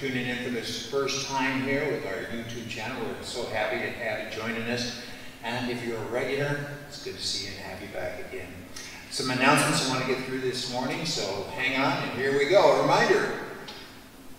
tuning in for this first time here with our YouTube channel, we're so happy to have you joining us. And if you're a regular, it's good to see you and have you back again. Some announcements I want to get through this morning, so hang on, and here we go. A reminder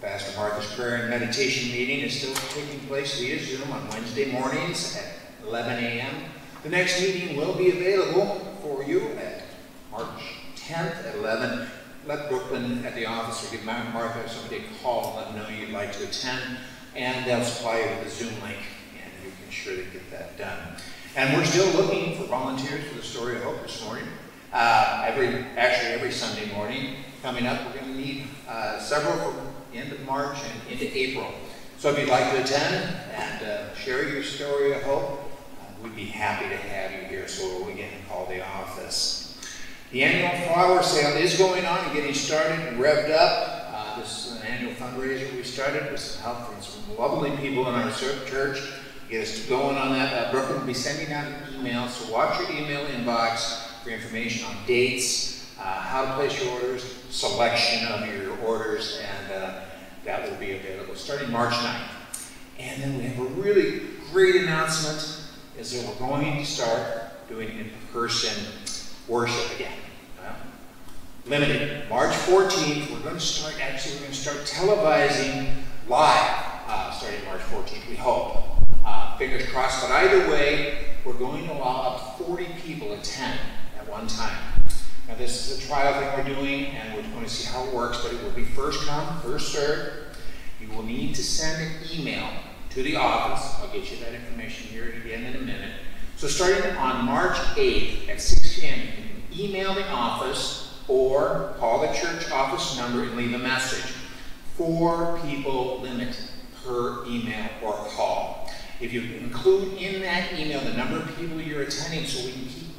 Pastor Martha's prayer and meditation meeting is still taking place via Zoom on Wednesday mornings at 11 a.m. The next meeting will be available for you at March 10th at 11. Let Brooklyn at the office or give Martha or somebody a call and let them know you'd like to attend, and they'll supply you with a Zoom link, and you can surely get that done. And we're still looking for volunteers for the Story of Hope this morning. Uh, every, actually every Sunday morning coming up, we're going to need uh, several from end of March and into April. So if you'd like to attend and uh, share your story of hope, uh, we'd be happy to have you here. So we'll again, call the office. The annual flower sale is going on and getting started and revved up. Uh, this is an annual fundraiser we started with some help from some lovely people in our church. Get us going on that. Uh, Brooklyn will be sending out an email, so watch your email inbox for information on dates, uh, how to place your orders, selection of your orders, and uh, that will be available starting March 9th. And then we have a really great announcement is that we're going to start doing in-person worship again. Limited. March 14th, we're going to start, actually, we're going to start televising live uh, starting March 14th, we hope. Uh, fingers crossed, but either way, we're going to allow up to 40 people attend at one time. Now this is a trial thing we're doing, and we're going to see how it works, but it will be first come, first served. You will need to send an email to the office. I'll get you that information here again in a minute. So starting on March 8th at 6 p.m., you can email the office or call the church office number and leave a message. Four people limit per email or call. If you include in that email the number of people you're attending so we can keep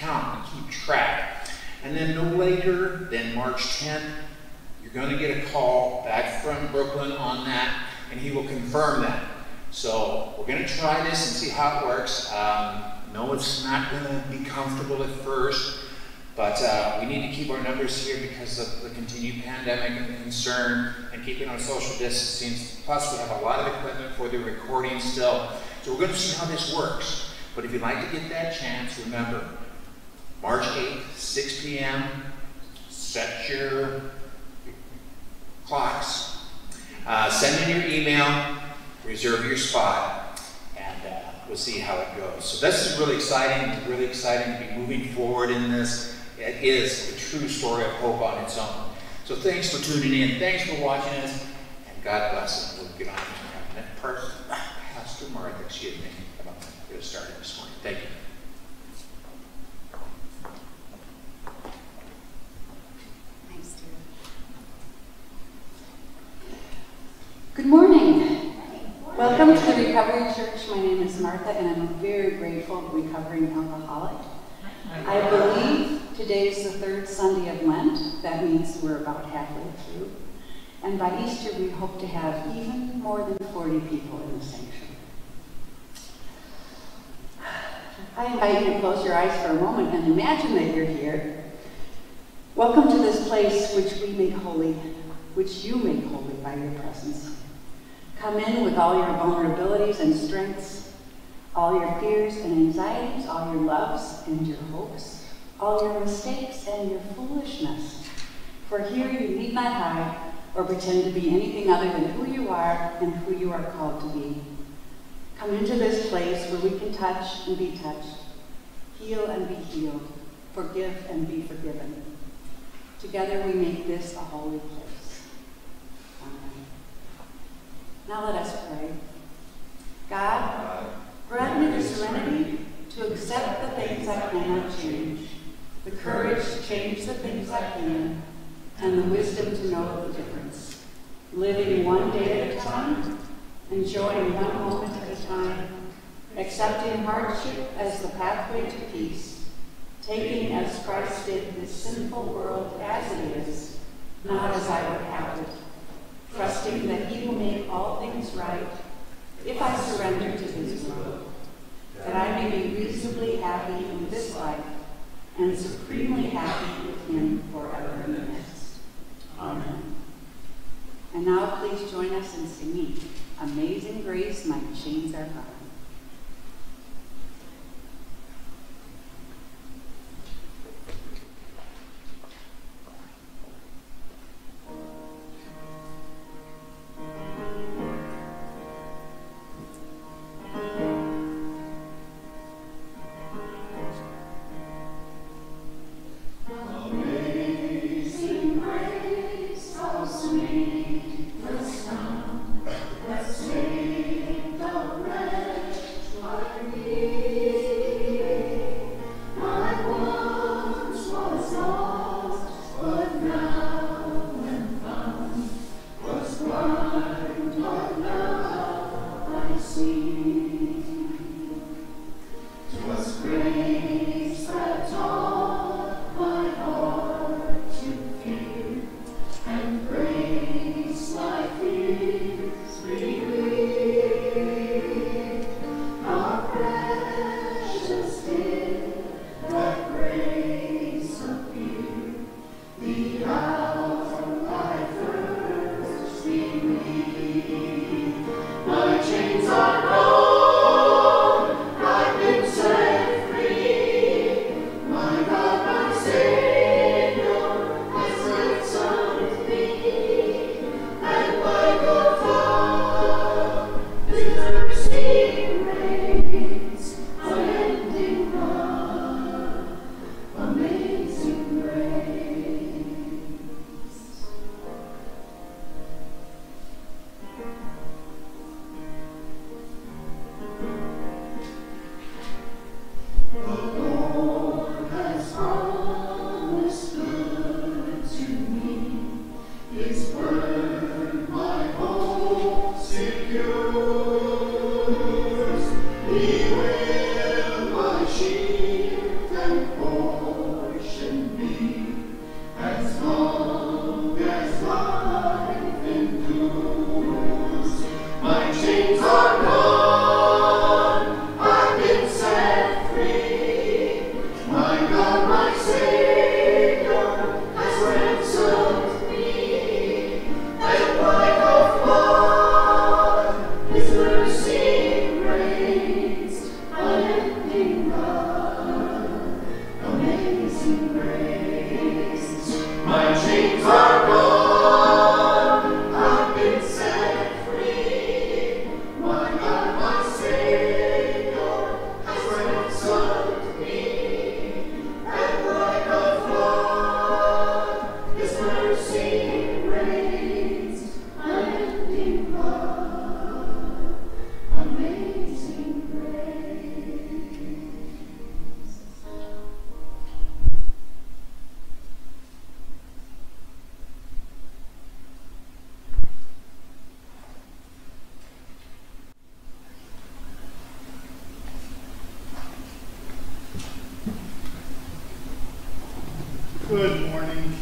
count and keep track. And then no later than March 10th, you're going to get a call back from Brooklyn on that, and he will confirm that. So we're going to try this and see how it works. Um, no, it's not going to be comfortable at first, but uh, we need to keep our numbers here because of the continued pandemic and concern and keeping our social distancing. Plus, we have a lot of equipment for the recording still. So we're going to see how this works. But if you'd like to get that chance, remember, March 8th, 6 p.m., set your clocks. Uh, send in your email, reserve your spot, and uh, we'll see how it goes. So this is really exciting. Really exciting to be moving forward in this. It is a true story of hope on its own. So thanks for tuning in. Thanks for watching us, and God bless. And we'll get on to that person, Pastor Martha, excuse me. I'm going to start this morning. Thank you. Good morning. Welcome to the Recovery Church. My name is Martha, and I'm a very grateful recovering alcoholic. I believe today is the third Sunday of Lent. That means we're about halfway through. And by Easter, we hope to have even more than 40 people in the sanctuary. I invite you to close your eyes for a moment and imagine that you're here. Welcome to this place which we make holy, which you make holy by your presence. Come in with all your vulnerabilities and strengths, all your fears and anxieties, all your loves and your hopes, all your mistakes and your foolishness. For here you need not hide or pretend to be anything other than who you are and who you are called to be. Come into this place where we can touch and be touched, heal and be healed, forgive and be forgiven. Together we make this a holy place. Now let us pray. God, grant me the serenity to accept the things I cannot change, the courage to change the things I can, and the wisdom to know the difference. Living one day at a time, enjoying one moment at a time, accepting hardship as the pathway to peace, taking as Christ did this sinful world as it is, not as I would have it trusting that he will make all things right if I surrender to his will. that I may be reasonably happy in this life and supremely happy with him forever in the next. Amen. And now please join us in singing Amazing Grace, My Chains Are Gone.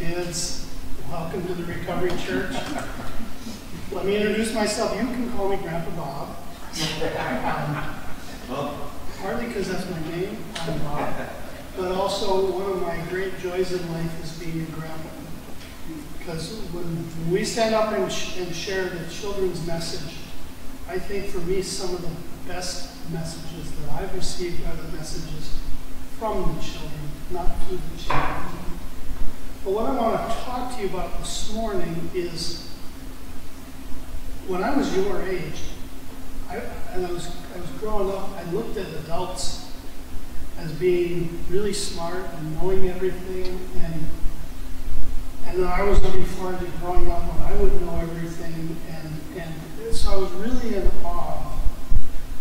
Kids. Welcome to the Recovery Church. Let me introduce myself. You can call me Grandpa Bob. Um, partly because that's my name, I'm Bob, but also one of my great joys in life is being a grandpa. Because when we stand up and, sh- and share the children's message, I think for me some of the best messages that I've received are the messages from the children, not to the children. But what I want to talk to you about this morning is when I was your age, I, and I was, I was growing up, I looked at adults as being really smart and knowing everything, and and I was looking forward to growing up when I would know everything, and, and so I was really in awe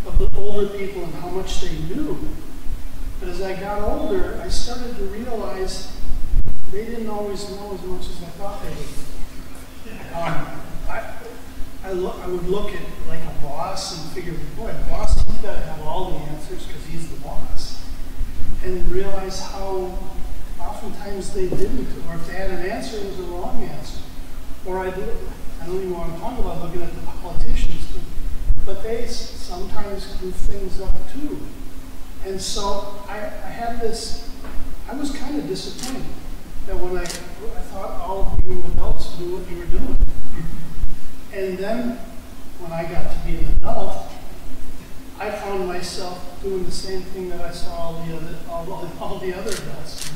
of the older people and how much they knew. But as I got older, I started to realize they didn't always know as much as I thought they would. Um, I, I, I would look at like a boss and figure, boy, boss, he's got to have all the answers because he's the boss. And realize how oftentimes they didn't, or if they had an answer, it was the wrong answer. Or I, do, I don't even want to talk about looking at the politicians, but, they sometimes do things up too. And so I, I had this, I was kind of disappointed that when I, I thought all of you adults knew what you were doing. And then when I got to be an adult, I found myself doing the same thing that I saw all the other, all, all, all the other adults.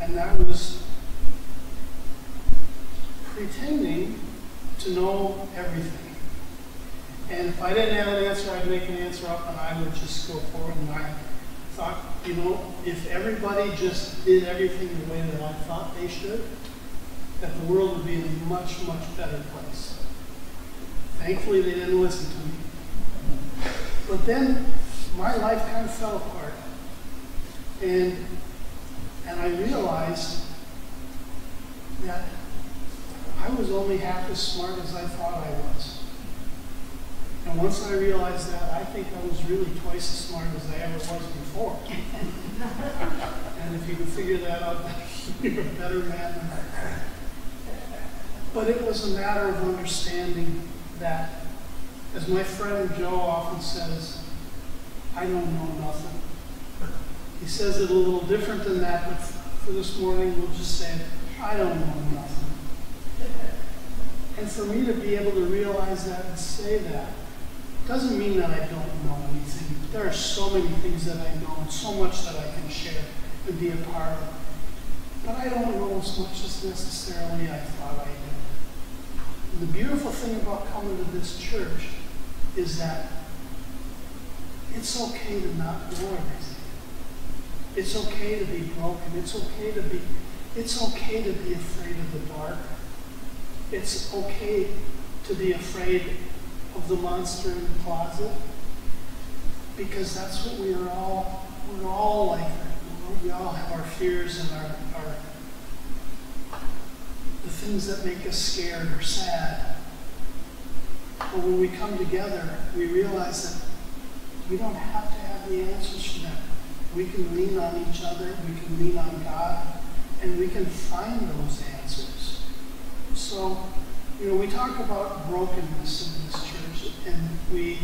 And that was pretending to know everything. And if I didn't have an answer, I'd make an answer up and I would just go forward. And I thought, you know, if everybody just did everything the way that I thought they should, that the world would be a much, much better place. Thankfully, they didn't listen to me. But then my life kind of fell apart. And, and I realized that I was only half as smart as I thought I was. And once I realized that, I think I was really twice as smart as I ever was before. and if you can figure that out, you're a better man. But it was a matter of understanding that, as my friend Joe often says, I don't know nothing. He says it a little different than that, but for this morning, we'll just say, I don't know nothing. And for me to be able to realize that and say that doesn't mean that I don't know anything. There are so many things that I know and so much that I can share and be a part of. But I don't know as much as necessarily I thought I did. And the beautiful thing about coming to this church is that it's okay to not know everything. It's okay to be broken. It's okay to be it's okay to be afraid of the dark. It's okay to be afraid of the monster in the closet because that's what we are all we're all like that. We all have our fears and our, our the things that make us scared or sad. But when we come together, we realize that we don't have to have the answers for that. We can lean on each other, we can lean on God, and we can find those answers. So, you know, we talk about brokenness in this and we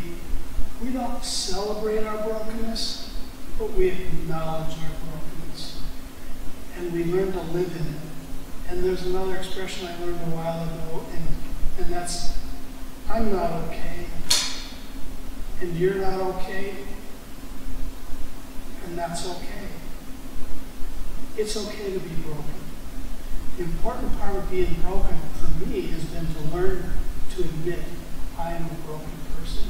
we don't celebrate our brokenness, but we acknowledge our brokenness. And we learn to live in it. And there's another expression I learned a while ago, and, and that's, I'm not okay, and you're not okay, and that's okay. It's okay to be broken. The important part of being broken for me has been to learn to admit I am a broken person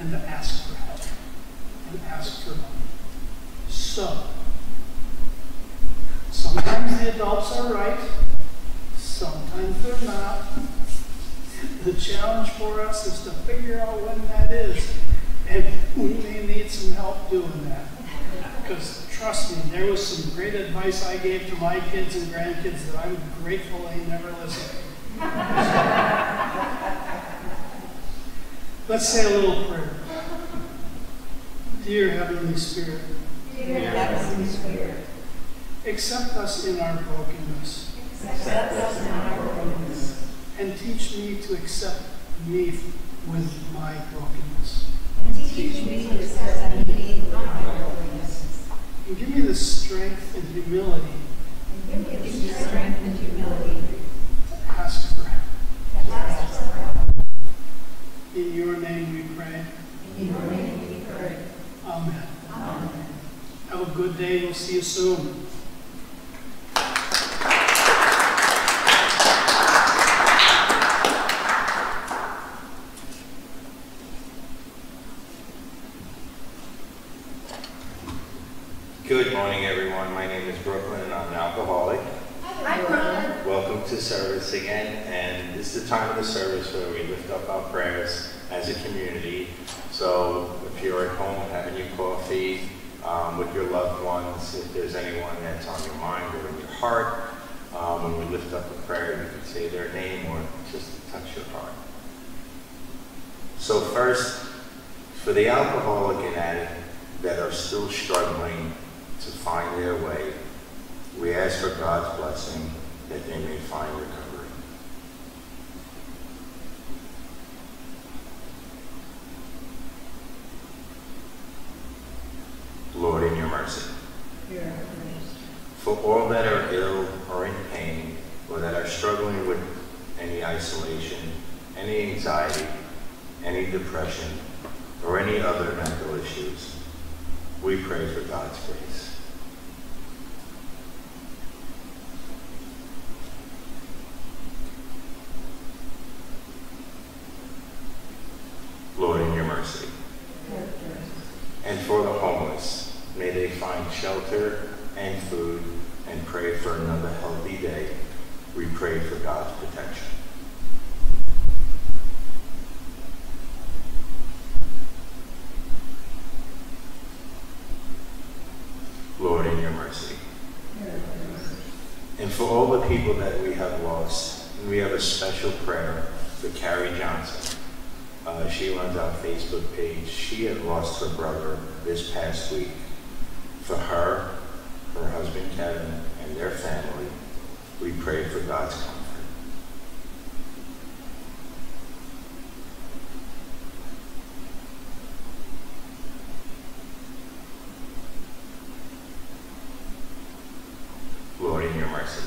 and to ask for help and ask for money. So, sometimes the adults are right, sometimes they're not. The challenge for us is to figure out when that is, and we may need some help doing that. Because trust me, there was some great advice I gave to my kids and grandkids that I'm grateful they never listened. Let's say a little prayer. Dear Heavenly Spirit, Dear Heavenly Spirit, accept us in our brokenness. Accept us in our brokenness, and teach me to accept me with my brokenness. and teach me to accept me with my brokenness, And give me the strength and humility and give me the strength and humility to ask for help. to ask for help. In your name we pray. In your name we pray. Amen. Amen. Have a good day. We'll see you soon. Good morning, everyone. My name is Brooklyn, and I'm an alcoholic. Hi, Ron. Welcome to service again, and this is the time of the service where we lift up our prayers as a community. So if you're at home having your coffee um, with your loved ones, if there's anyone that's on your mind or in your heart, um, when we lift up a prayer, you can say their name or just touch your heart. So first, for the alcoholic and addict that are still struggling to find their way, we ask for God's blessing that they may find recovery. all that are ill or in pain, or that are struggling with any isolation, any anxiety, any depression, or any other mental issues. We pray for God's grace. Lord, in your mercy. And for the homeless, may they find shelter and food and pray for another healthy day. We pray for God's protection. Lord, in your mercy. And for all the people that we have lost, and we have a special prayer for Carrie Johnson. Uh, she runs our Facebook page. She had lost her brother this past week. For her, her husband Kevin, and their family, we pray for God's comfort. Lord, in your mercy.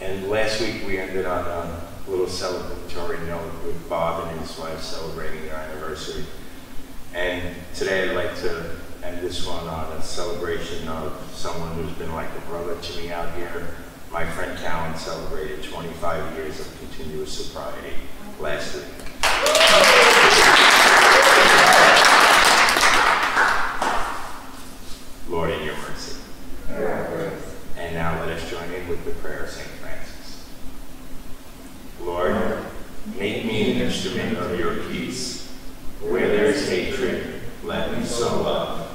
And last week we ended on a little celebratory note with Bob and his wife celebrating their anniversary. And today I'd like to end this one on a celebration of someone who's been like a brother to me here. My friend Callan celebrated 25 years of continuous sobriety last week. Lord, in your mercy. And now let us join in with the prayer of St. Francis. Lord, make me an instrument of your peace. Where there is hatred, let me sow love.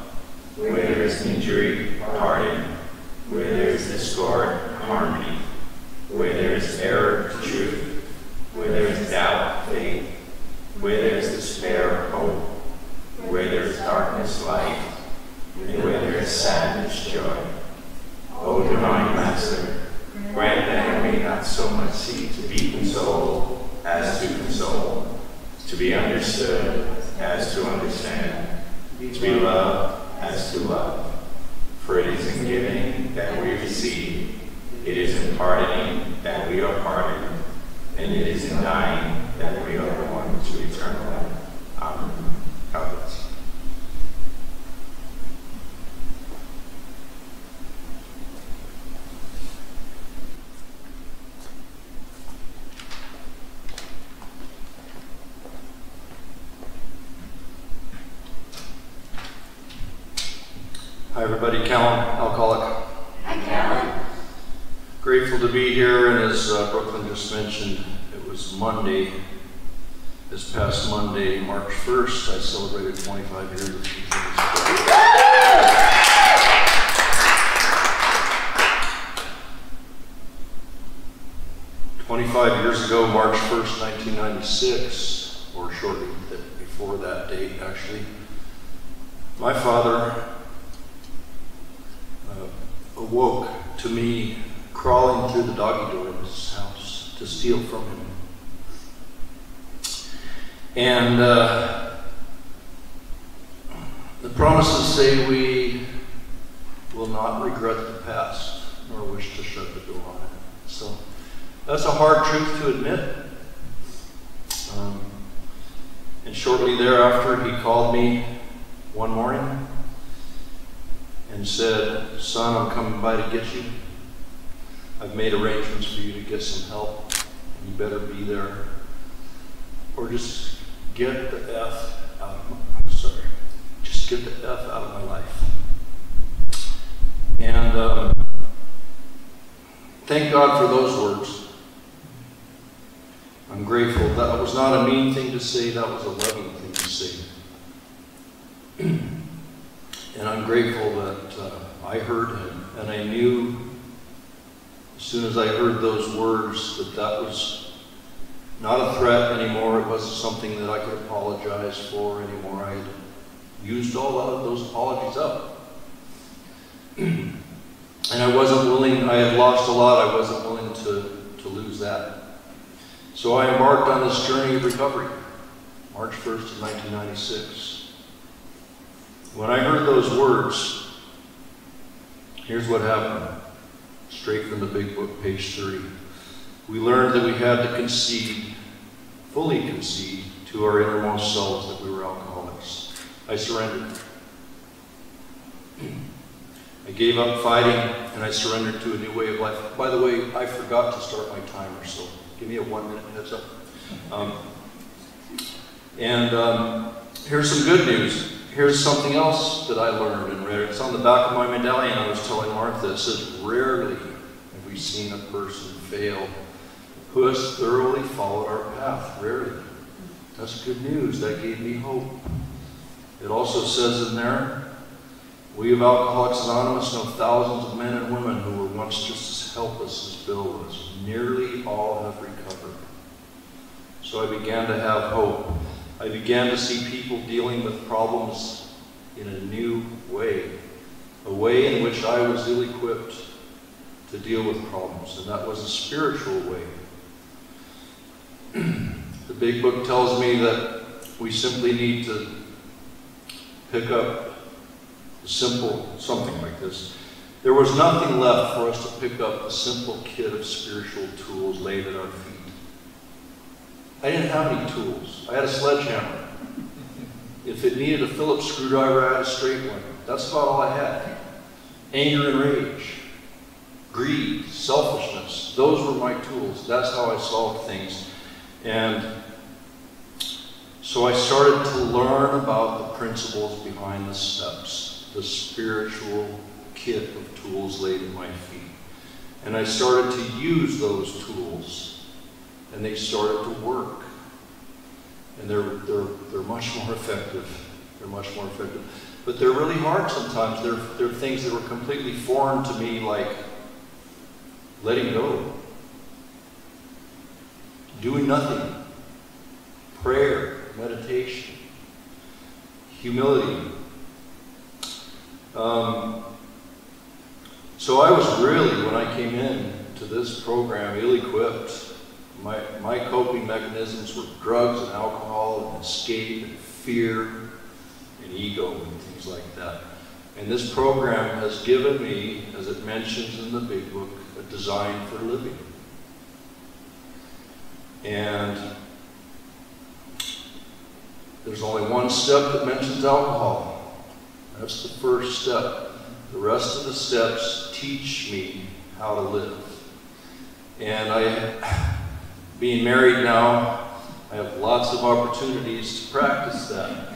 Where there is injury, pardon. Where there is discord, harmony. Where there is error, truth. Where there is doubt, faith. Where there is despair, hope. Where there is darkness, light. And where there is sadness, joy. O divine Master, grant that I may not so much seek to be consoled as to console, to be understood as to understand, to be loved as to love. For it is in giving that we receive, it is in pardoning that we are pardoned, and it is in dying that we are born to eternal life. Amen. God bless you. Hi, everybody. Callan, alcoholic. Hi, Callan. Grateful to be here, and as uh, Brooklyn just mentioned, it was Monday, this past Monday, March 1st, I celebrated 25 years of. Twenty-five years ago, March 1st, 1996, or shortly before that date, actually, my father uh, awoke to me crawling through the doggy door to steal from him. And uh, the promises say we will not regret the past nor wish to shut the door on it. So that's a hard truth to admit. Um, and shortly thereafter, he called me one morning and said, Son, I'm coming by to get you. I've made arrangements for you to get some help. You better be there. Or just get the F out of my, I'm sorry, just get the F out of my life. And um, thank God for those words. I'm grateful. That was not a mean thing to say, that was a loving thing to say. And I'm grateful that uh, I heard him, and I knew as soon as I heard those words that that was not a threat anymore. It wasn't something that I could apologize for anymore. I used all of those apologies up. and I wasn't willing, I had lost a lot, I wasn't willing to, to lose that. So I embarked on this journey of recovery, March 1st of 1996. When I heard those words, Here's what happened, straight from the big book, page 30. We learned that we had to concede, fully concede, to our innermost selves that we were alcoholics. I surrendered. I gave up fighting and I surrendered to a new way of life. By the way, I forgot to start my timer, so give me a one minute heads up. Um, and um, here's some good news. Here's something else that I learned and read. It's on the back of my medallion. I was telling Martha, it says, Rarely have we seen a person fail who has thoroughly followed our path. Rarely. That's good news. That gave me hope. It also says in there, we of Alcoholics Anonymous know thousands of men and women who were once just as helpless as Bill was. Nearly all have recovered. So I began to have hope. I began to see people dealing with problems in a new way, a way in which I was ill equipped to deal with problems, and that was a spiritual way. the big book tells me that we simply need to pick up a simple something like this. There was nothing left for us to pick up the simple kit of spiritual tools laid at our feet. I didn't have any tools. I had a sledgehammer. If it needed a Phillips screwdriver, I had a straight one. That's about all I had. Anger and rage, greed, selfishness, those were my tools. That's how I solved things. And so I started to learn about the principles behind the steps, the spiritual kit of tools laid at my feet. And I started to use those tools, and they started to work. And they're, they're, they're much more effective. They're much more effective. But they're really hard sometimes. They're, they're things that were completely foreign to me, like letting go, doing nothing, prayer, meditation, humility. Um, so I was really, when I came in to this program, ill-equipped. My, my coping mechanisms were drugs and alcohol and escape and fear and ego and things like that. And this program has given me, as it mentions in the big book, a design for living. And there's only one step that mentions alcohol. That's the first step. The rest of the steps teach me how to live. And I, being married now, I have lots of opportunities to practice that.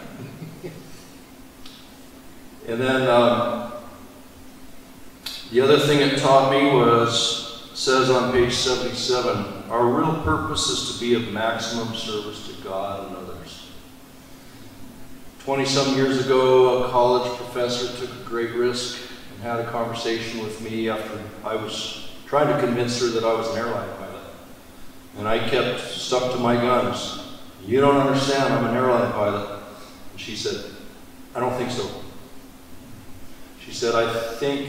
And then um, the other thing it taught me was, says on page 77, our real purpose is to be of maximum service to God and others. 20 some years ago, a college professor took a great risk and had a conversation with me after I was trying to convince her that I was an airline. And I kept stuck to my guns. You don't understand, I'm an airline pilot. And she said, I don't think so. She said, I think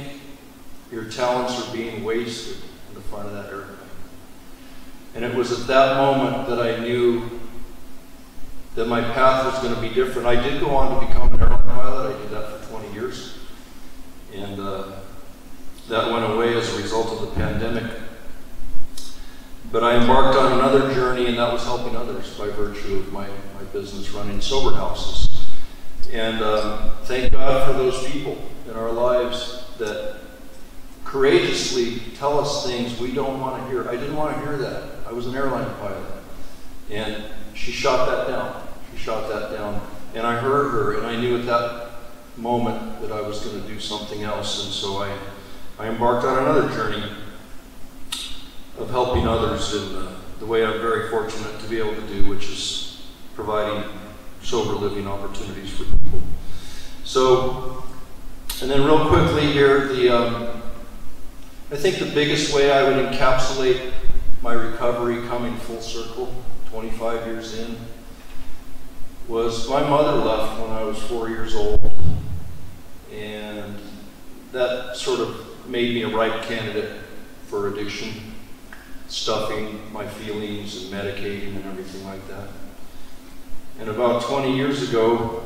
your talents are being wasted in the front of that airplane. And it was at that moment that I knew that my path was going to be different. I did go on to become an airline pilot. I did that for 20 years. And uh, that went away as a result of the pandemic. But I embarked on another journey, and that was helping others by virtue of my, my business running sober houses. And um, thank God for those people in our lives that courageously tell us things we don't want to hear. I didn't want to hear that. I was an airline pilot. And she shot that down. She shot that down. And I heard her, and I knew at that moment that I was going to do something else. And so I, I embarked on another journey of helping others in the, the way I'm very fortunate to be able to do, which is providing sober living opportunities for people. So, and then real quickly here, the um, I think the biggest way I would encapsulate my recovery coming full circle, 25 years in, was my mother left when I was four years old, and that sort of made me a ripe candidate for addiction, stuffing my feelings and medicating and everything like that. And about 20 years ago,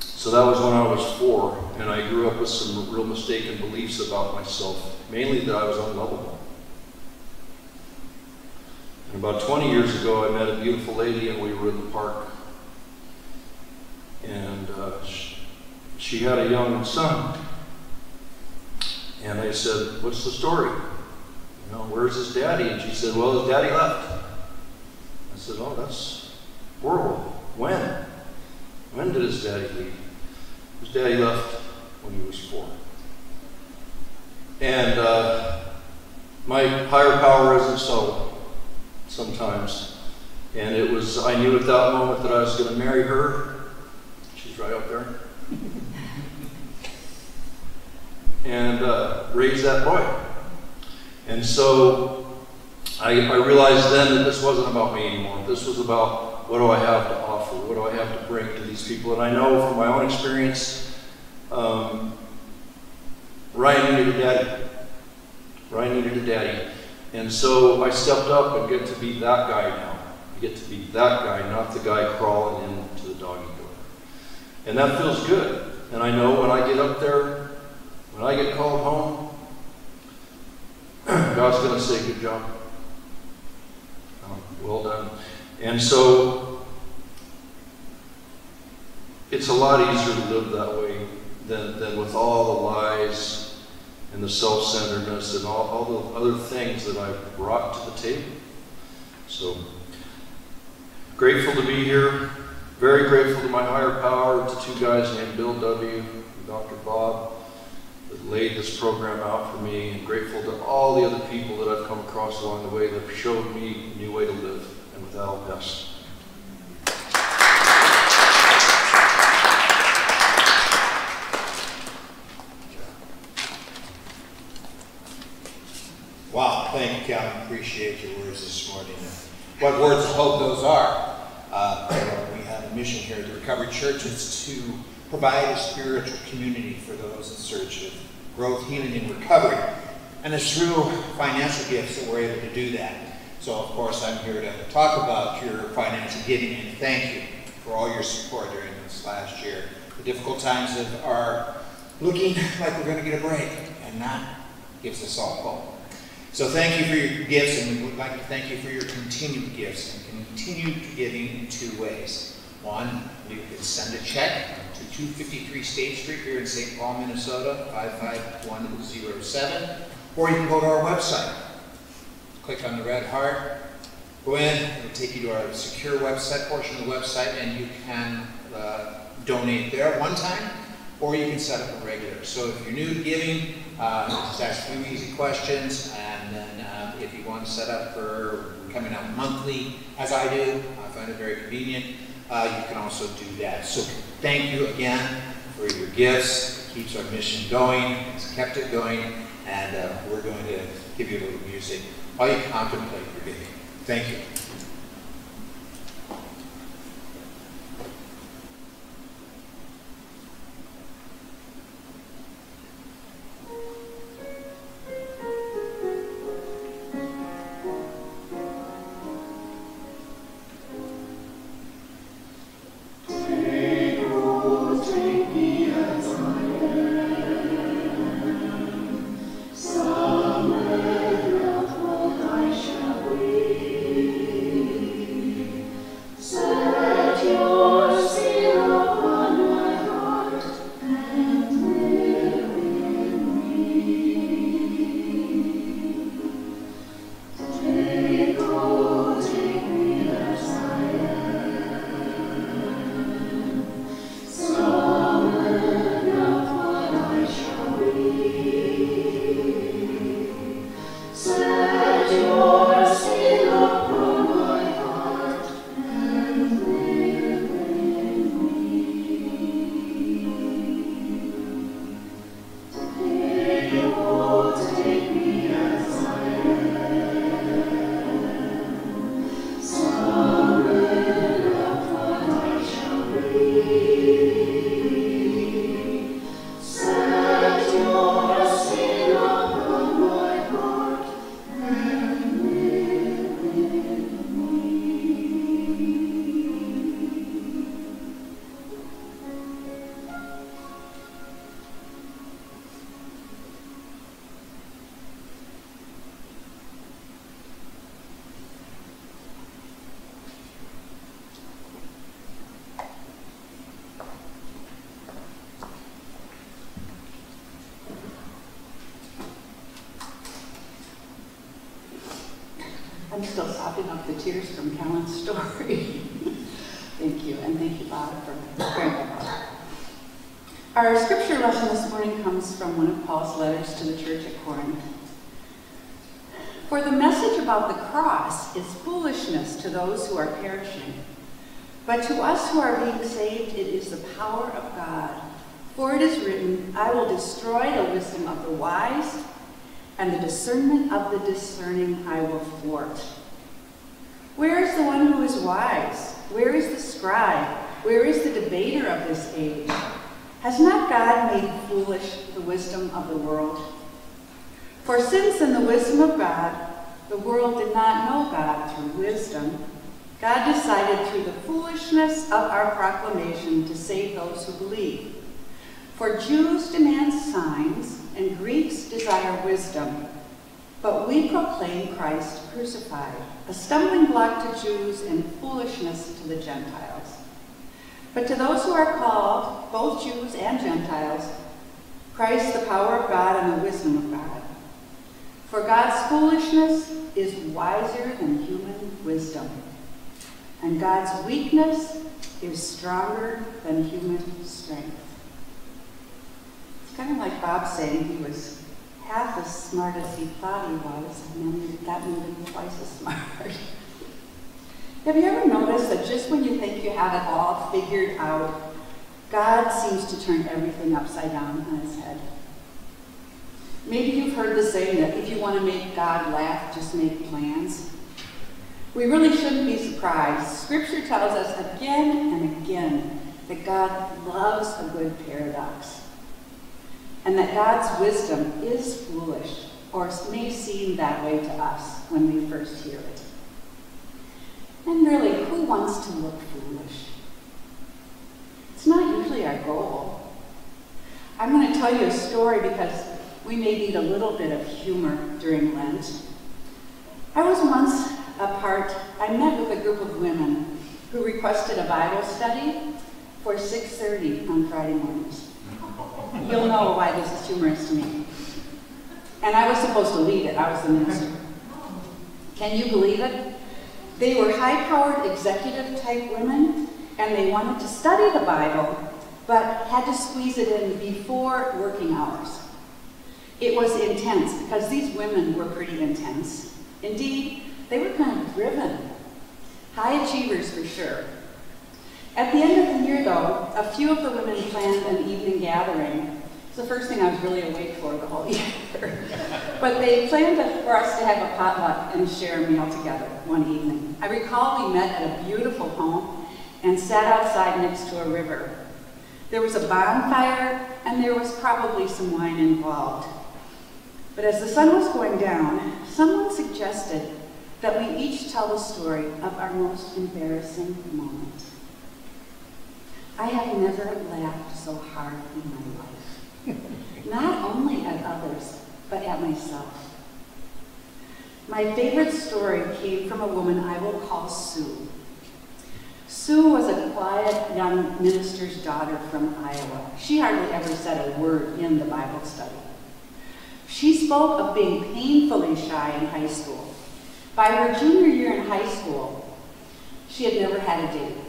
So that was when I was four, and I grew up with some real mistaken beliefs about myself, mainly that I was unlovable. And about 20 years ago, I met a beautiful lady, and we were in the park. And uh, she, she had a young son. And I said, What's the story? You know, where's his daddy? And she said, Well, his daddy left. I said, Oh, that's horrible. When? When did his daddy leave? His daddy left when he was four. And uh, my higher power isn't subtle sometimes. And it was, I knew at that moment that I was going to marry her. She's right up there. and uh, raise that boy. And so I, I realized then that this wasn't about me anymore. This was about what do I have to offer? What do I have to bring to these people? And I know from my own experience, um, Ryan needed a daddy. Ryan needed a daddy. And so I stepped up and get to be that guy now. I get to be that guy, not the guy crawling into the doggy door. And that feels good. And I know when I get up there, when I get called home, God's going to say, Good job. Um, well done. And so it's a lot easier to live that way than, than with all the lies and the self centeredness and all, all the other things that I've brought to the table. So grateful to be here. Very grateful to my higher power, to two guys named Bill W. and Dr. Bob laid this program out for me, and grateful to all the other people that I've come across along the way that have showed me a new way to live. And with that. Wow, thank you, Calvin. Appreciate your words this morning. What words of hope those are. Uh, we have a mission here at the Recovery Church. It's to provide a spiritual community for those in search of growth, healing, and recovery. And it's through financial gifts that we're able to do that. So, of course, I'm here to talk about your financial giving and thank you for all your support during this last year. The difficult times that are looking like we're going to get a break, and that gives us all hope. So thank you for your gifts, and we would like to thank you for your continued gifts and continued giving in two ways. One, you can send a check to 253 State Street here in St. Paul, Minnesota, 55107, or you can go to our website. Click on the red heart, go in, it'll take you to our secure website portion of the website, and you can uh, donate there one time, or you can set up a regular. So if you're new to giving, uh, just ask a few easy questions, and then uh, if you want to set up for coming out monthly, as I do, I find it very convenient, uh, you can also do that. So thank you again for your gifts. It keeps our mission going, it's kept it going, and uh, we're going to give you a little music while you contemplate your giving. Thank you. Sopping up the tears from Callan's story. thank you, and thank you, Bob, for sharing that. Our scripture lesson this morning comes from one of Paul's letters to the church at Corinth. For the message about the cross is foolishness to those who are perishing, but to us who are being saved, it is the power of God. For it is written, I will destroy the wisdom of the wise, and the discernment of the discerning I will thwart. Where is the one who is wise? Where is the scribe? Where is the debater of this age? Has not God made foolish the wisdom of the world? For since in the wisdom of God, the world did not know God through wisdom, God decided through the foolishness of our proclamation to save those who believe. For Jews demand signs, and Greeks desire wisdom. But we proclaim Christ crucified, a stumbling block to Jews and foolishness to the Gentiles. But to those who are called, both Jews and Gentiles, Christ the power of God and the wisdom of God. For God's foolishness is wiser than human wisdom, and God's weakness is stronger than human strength. It's kind of like Bob saying he was half as smart as he thought he was, and then that made him twice as smart. Have you ever noticed that just when you think you have it all figured out, God seems to turn everything upside down on his head? Maybe you've heard the saying that if you want to make God laugh, just make plans. We really shouldn't be surprised. Scripture tells us again and again that God loves a good paradox. And that God's wisdom is foolish, or may seem that way to us when we first hear it. And really, who wants to look foolish? It's not usually our goal. I'm going to tell you a story because we may need a little bit of humor during Lent. I was once a part, I met with a group of women who requested a Bible study for 6.30 on Friday mornings. You'll know why this is humorous to me. And I was supposed to lead it, I was the minister. Can you believe it? They were high-powered executive type women, and they wanted to study the Bible, but had to squeeze it in before working hours. It was intense because these women were pretty intense. Indeed, they were kind of driven. High achievers for sure. At the end of the year, though, a few of the women planned an evening gathering. It's the first thing I was really awake for the whole year. but they planned for us to have a potluck and share a meal together one evening. I recall we met at a beautiful home and sat outside next to a river. There was a bonfire, and there was probably some wine involved. But as the sun was going down, someone suggested that we each tell the story of our most embarrassing moment. I have never laughed so hard in my life. Not only at others, but at myself. My favorite story came from a woman I will call Sue. Sue was a quiet young minister's daughter from Iowa. She hardly ever said a word in the Bible study. She spoke of being painfully shy in high school. By her junior year in high school, she had never had a date.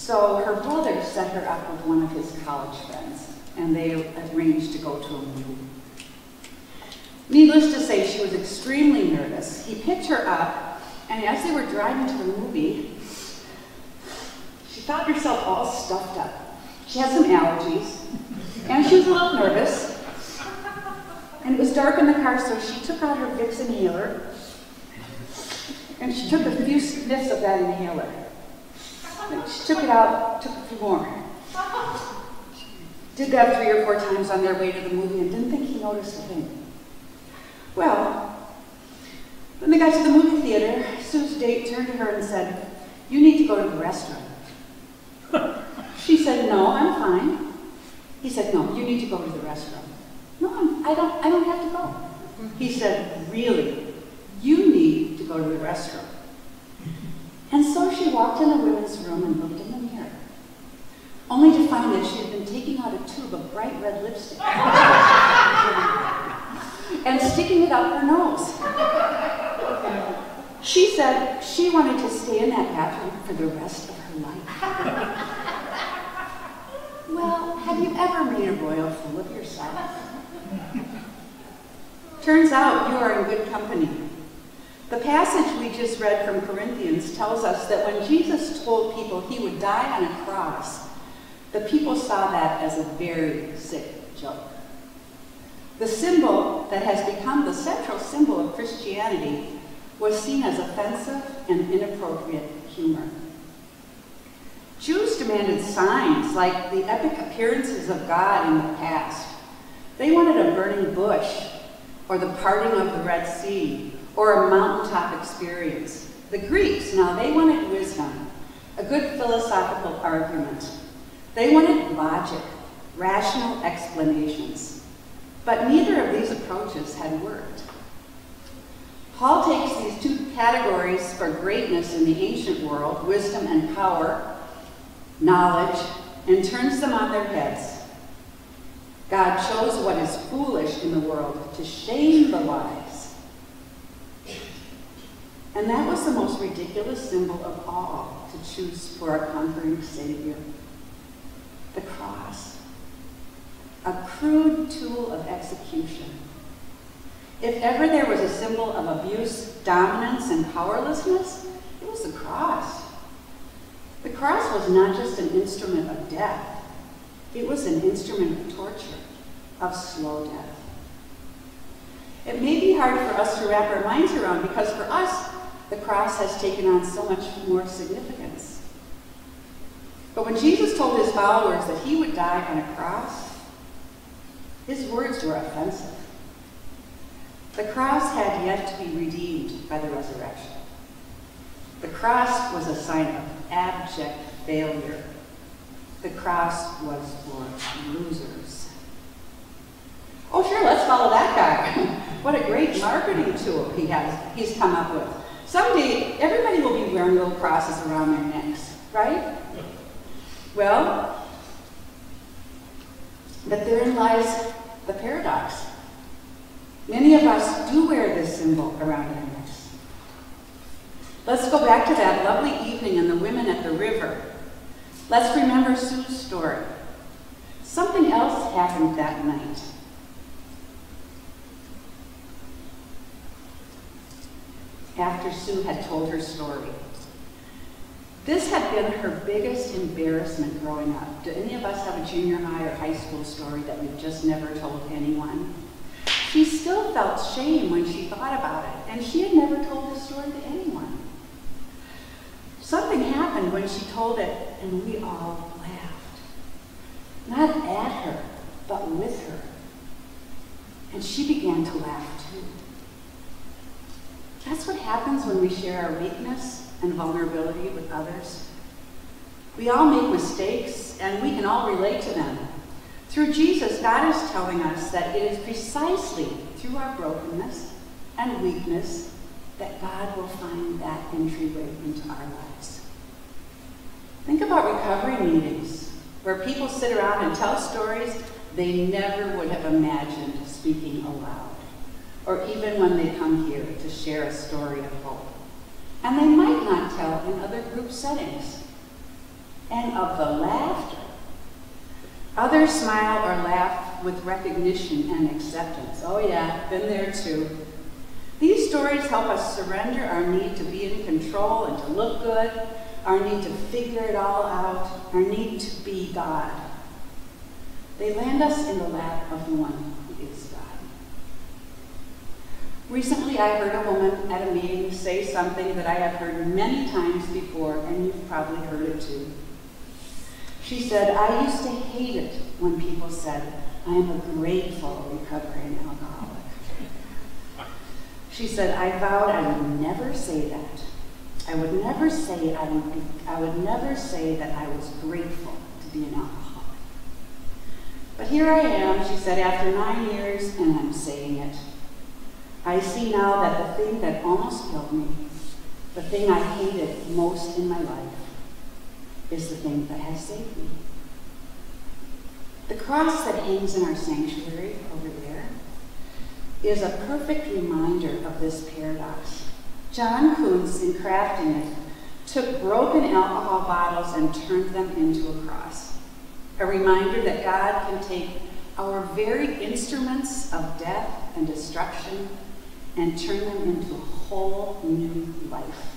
So her brother set her up with one of his college friends, and they arranged to go to a movie. Needless to say, she was extremely nervous. He picked her up, and as they were driving to the movie, she found herself all stuffed up. She had some allergies, and she was a little nervous. And it was dark in the car, so she took out her Vicks inhaler, and she took a few sniffs of that inhaler. And she took it out, took a few more. Did that three or four times on their way to the movie and didn't think he noticed a thing. Well, when they got to the movie theater, Sue's date turned to her and said, You need to go to the restroom. she said, No, I'm fine. He said, No, you need to go to the restroom. No, I'm, I don't, I don't have to go. He said, Really? You need to go to the restroom. And so she walked in the women's room and looked in the mirror, only to find that she had been taking out a tube of bright red lipstick and sticking it up her nose. She said she wanted to stay in that bathroom for the rest of her life. well, have you ever made a royal fool of yourself? Turns out you are in good company. The passage we just read from Corinthians tells us that when Jesus told people he would die on a cross, the people saw that as a very sick joke. The symbol that has become the central symbol of Christianity was seen as offensive and inappropriate humor. Jews demanded signs like the epic appearances of God in the past. They wanted a burning bush, or the parting of the Red Sea, or a mountaintop experience. The Greeks, now, they wanted wisdom, a good philosophical argument. They wanted logic, rational explanations. But neither of these approaches had worked. Paul takes these two categories for greatness in the ancient world, wisdom and power, knowledge, and turns them on their heads. God chose what is foolish in the world to shame the wise. And that was the most ridiculous symbol of all to choose for a conquering Savior the cross, a crude tool of execution. If ever there was a symbol of abuse, dominance, and powerlessness, it was the cross. The cross was not just an instrument of death, it was an instrument of torture, of slow death. It may be hard for us to wrap our minds around because for us, the cross has taken on so much more significance. But when Jesus told his followers that he would die on a cross, his words were offensive. The cross had yet to be redeemed by the resurrection. The cross was a sign of abject failure. The cross was for losers. Oh, sure, let's follow that guy. what a great marketing tool he has, he's come up with. Someday, everybody will be wearing little crosses around their necks, right? Well, but therein lies the paradox. Many of us do wear this symbol around our necks. Let's go back to that lovely evening and the women at the river. Let's remember Sue's story. Something else happened that night. After Sue had told her story. This had been her biggest embarrassment growing up. Do any of us have a junior high or high school story that we've just never told anyone? She still felt shame when she thought about it, and she had never told this story to anyone. Something happened when she told it, and we all laughed. Not at her, but with her. And she began to laugh too. That's what happens when we share our weakness and vulnerability with others. We all make mistakes, and we can all relate to them. Through Jesus, God is telling us that it is precisely through our brokenness and weakness that God will find that entryway into our lives. Think about recovery meetings where people sit around and tell stories they never would have imagined speaking aloud, or even when they come here to share a story of hope. And they might not tell in other group settings. And of the laughter, Others smile or laugh with recognition and acceptance. Oh, yeah, been there too. These stories help us surrender our need to be in control and to look good, our need to figure it all out, our need to be God. They land us in the lap of one. Recently, I heard a woman at a meeting say something that I have heard many times before, and you've probably heard it too. She said, I used to hate it when people said, I am a grateful recovering alcoholic. She said, I vowed I would never say that. I would never say I would, be, I would never say that I was grateful to be an alcoholic. But here I am, she said, after nine years, and I'm saying it. I see now that the thing that almost killed me, the thing I hated most in my life, is the thing that has saved me. The cross that hangs in our sanctuary over there is a perfect reminder of this paradox. John Kuntz, in crafting it, took broken alcohol bottles and turned them into a cross. A reminder that God can take our very instruments of death and destruction and turn them into a whole new life.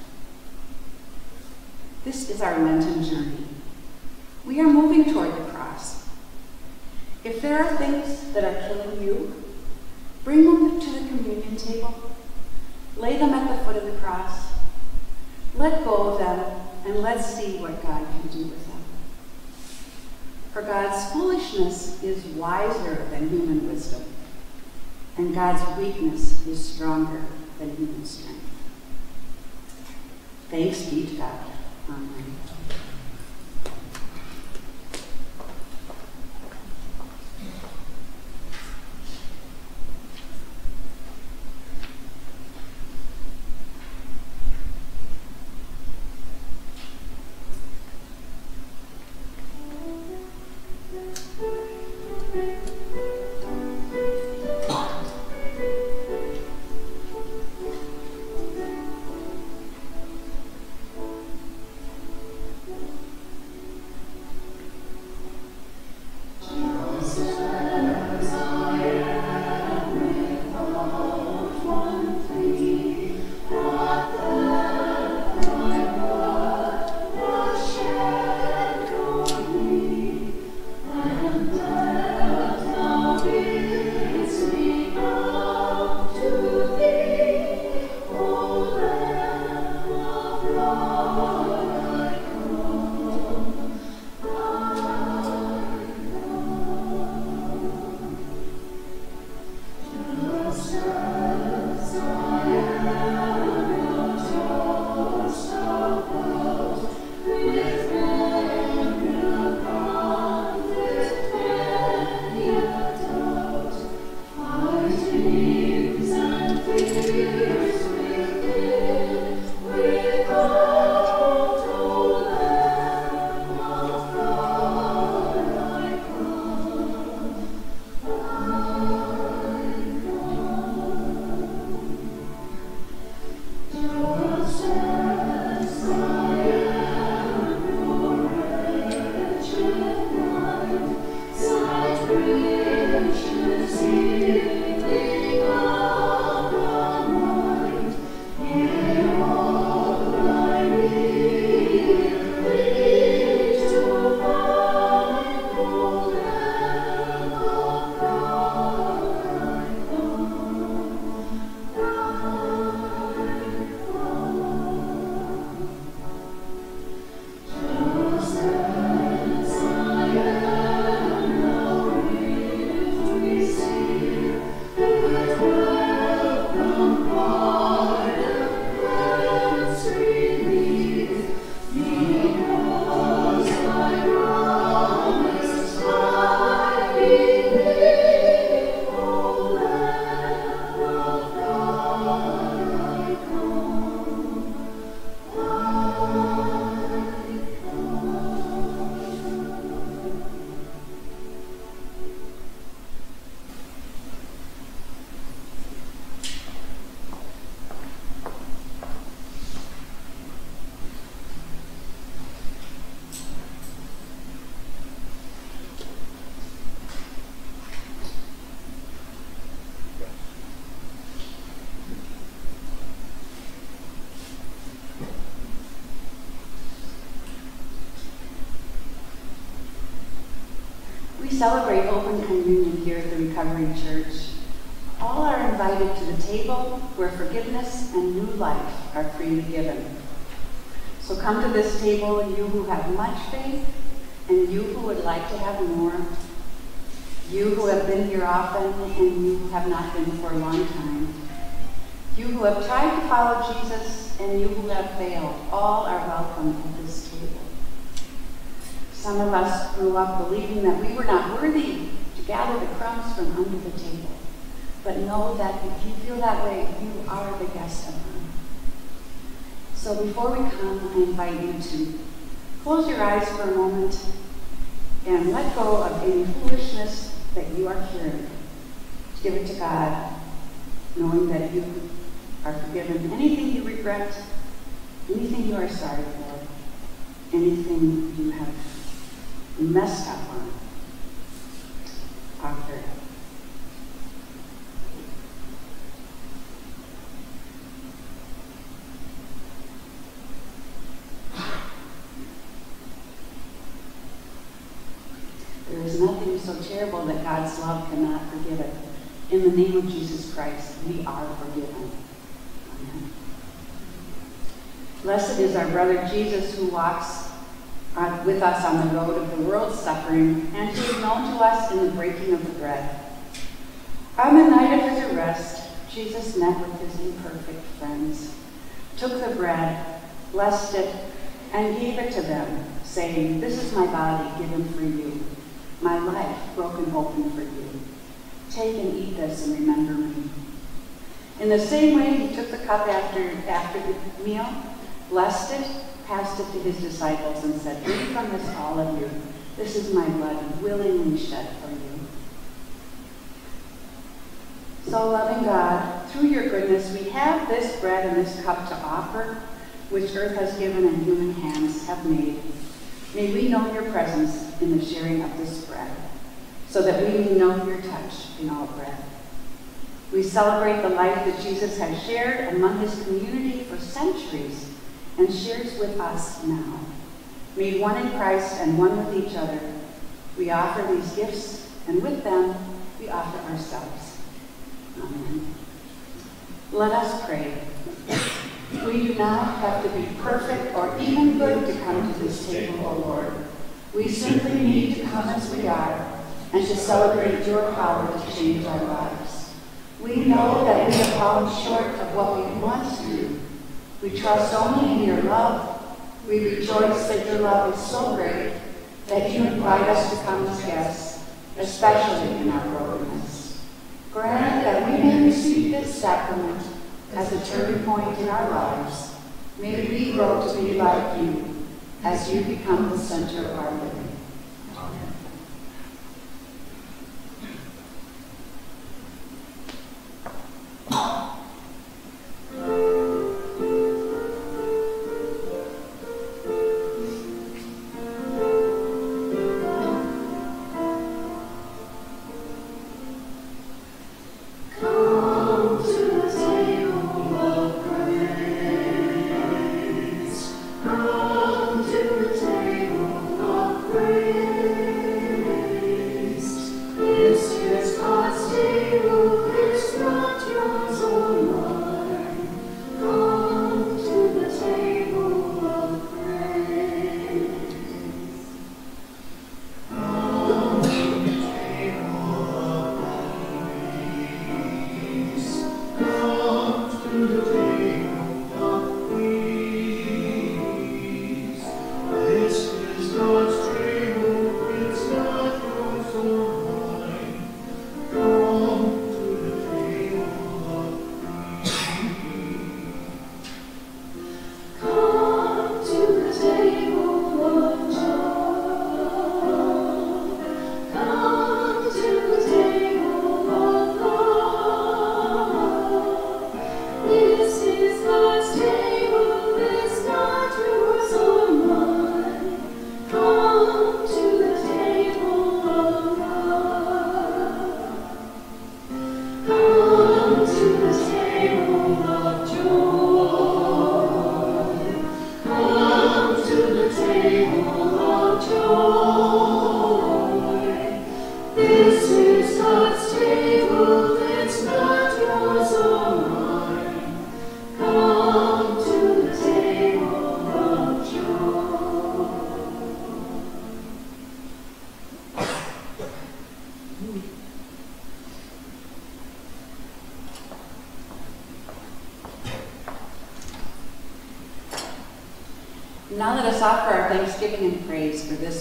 This is our Lenten journey. We are moving toward the cross. If there are things that are killing you, bring them to the communion table. Lay them at the foot of the cross. Let go of them and let's see what God can do with them. For God's foolishness is wiser than human wisdom, and God's weakness is stronger than human strength. Thanks be to God. Amen. Celebrate open communion here at the Recovery Church, all are invited to the table where forgiveness and new life are freely given. So come to this table, you who have much faith, and you who would like to have more, you who have been here often, and you who have not been for a long time, you who have tried to follow Jesus, and you who have failed, all are welcome at this table. Some of us grew up believing that we were not worthy to gather the crumbs from under the table. But know that if you feel that way, you are the guest of honor. So before we come, I invite you to close your eyes for a moment and let go of any foolishness that you are carrying. Give it to God, knowing that you are forgiven. Anything you regret, anything you are sorry for, anything you have messed up on, it. There is nothing so terrible that God's love cannot forgive it. In the name of Jesus Christ, we are forgiven. Amen. Blessed is our brother Jesus who walks uh, with us on the road of the world's suffering and who is known to us in the breaking of the bread. On the night of his arrest, Jesus met with his imperfect friends, took the bread, blessed it, and gave it to them, saying, This is my body given for you, my life broken open for you. Take and eat this and remember me. In the same way, he took the cup after, after the meal, blessed it, passed it to his disciples, and said, Drink from this, all of you. This is my blood willingly shed for you. So, loving God, through your goodness, we have this bread and this cup to offer, which earth has given and human hands have made. May we know your presence in the sharing of this bread, so that we may know your touch in all bread. We celebrate the life that Jesus has shared among his community for centuries and shares with us now. Made one in Christ and one with each other, we offer these gifts, and with them, we offer ourselves. Amen. Let us pray. We do not have to be perfect or even good to come to this table, O Lord. We simply need to come as we are and to celebrate your power to change our lives. We know that we have fallen short of what we want to do. We trust only in your love. We rejoice that your love is so great that you invite us to come as guests, especially in our brokenness. Grant that we may receive this sacrament as a turning point in our lives. May we grow to be like you as you become the center of our living. Amen.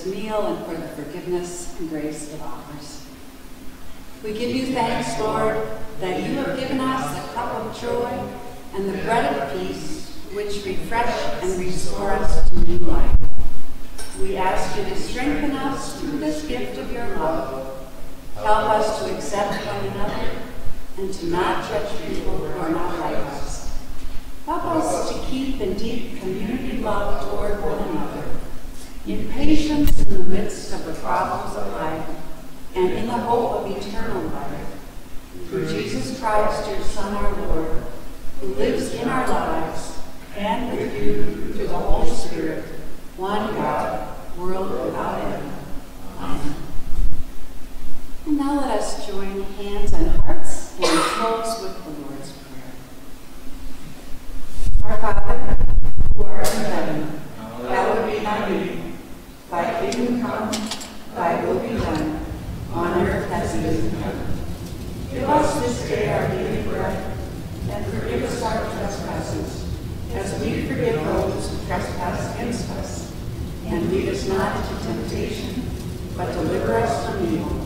Meal and for the forgiveness and grace it offers. We give you thanks, Lord, that you have given us the cup of joy and the bread of peace, which refresh and restore us to new life. We ask you to strengthen us through this gift of your love. Help us to accept one another and to not judge people who are not like us. Help us to keep in deep community love toward one another, in patience in the midst of the problems of life, and in the hope of eternal life. Through Jesus Christ, your Son, our Lord, who lives in our lives, and with you through the Holy Spirit, one God, world without end. Amen. And now let us join hands and hearts and close with the Lord's Prayer. Our Father, who art in heaven, hallowed be thy name. Thy kingdom come, thy will be done, on earth as it is in heaven. Give us this day our daily bread, and forgive us our trespasses, as we forgive those who trespass against us. And lead us not into temptation, but deliver us from evil.